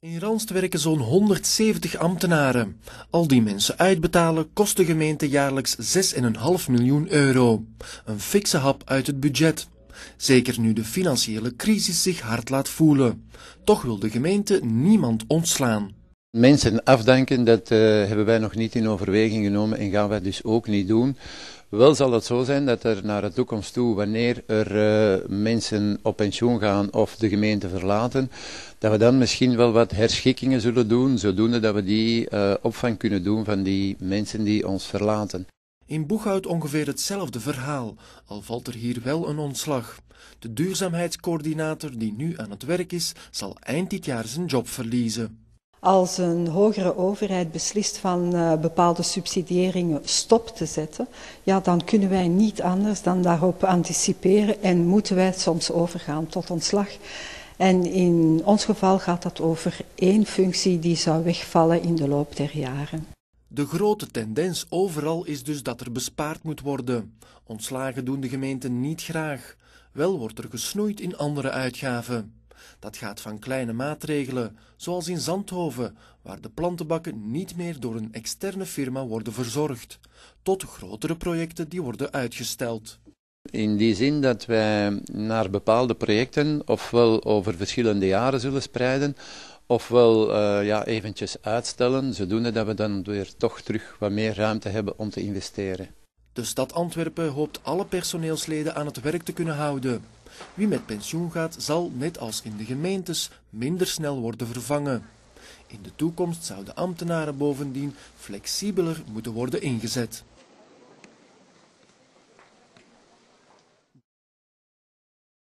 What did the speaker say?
In Randst werken zo'n 170 ambtenaren. Al die mensen uitbetalen kost de gemeente jaarlijks 6,5 miljoen euro. Een fikse hap uit het budget. Zeker nu de financiële crisis zich hard laat voelen. Toch wil de gemeente niemand ontslaan. Mensen afdanken, dat uh, hebben wij nog niet in overweging genomen en gaan wij dus ook niet doen. Wel zal het zo zijn dat er naar de toekomst toe, wanneer er uh, mensen op pensioen gaan of de gemeente verlaten, dat we dan misschien wel wat herschikkingen zullen doen, zodoende dat we die uh, opvang kunnen doen van die mensen die ons verlaten. In Boeghout ongeveer hetzelfde verhaal, al valt er hier wel een ontslag. De duurzaamheidscoördinator die nu aan het werk is, zal eind dit jaar zijn job verliezen. Als een hogere overheid beslist van uh, bepaalde subsidieringen stop te zetten, ja, dan kunnen wij niet anders dan daarop anticiperen en moeten wij soms overgaan tot ontslag. En in ons geval gaat dat over één functie die zou wegvallen in de loop der jaren. De grote tendens overal is dus dat er bespaard moet worden. Ontslagen doen de gemeenten niet graag. Wel wordt er gesnoeid in andere uitgaven. Dat gaat van kleine maatregelen, zoals in Zandhoven, waar de plantenbakken niet meer door een externe firma worden verzorgd, tot grotere projecten die worden uitgesteld. In die zin dat wij naar bepaalde projecten ofwel over verschillende jaren zullen spreiden, ofwel uh, ja, eventjes uitstellen, zodoende dat we dan weer toch terug wat meer ruimte hebben om te investeren. De stad Antwerpen hoopt alle personeelsleden aan het werk te kunnen houden. Wie met pensioen gaat, zal, net als in de gemeentes, minder snel worden vervangen. In de toekomst zouden ambtenaren bovendien flexibeler moeten worden ingezet.